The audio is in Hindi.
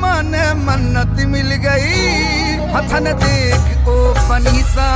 माने मन्नत मिल गई। हथन देख ओ पनीसा